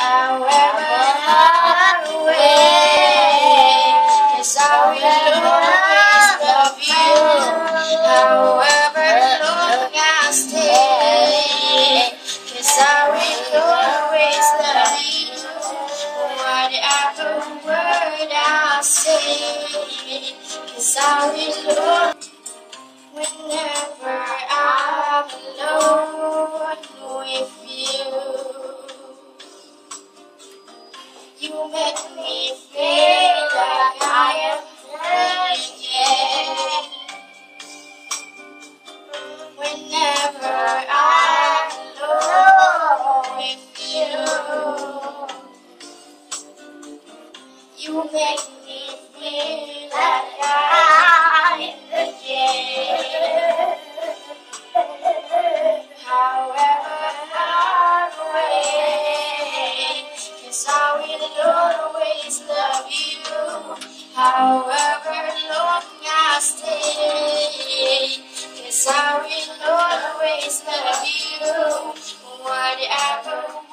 I will Whenever I'm alone with you, you make me feel like I am again. Whenever I'm alone with you, you make me will always love you. However long I stay, cause I will always love you. Whatever.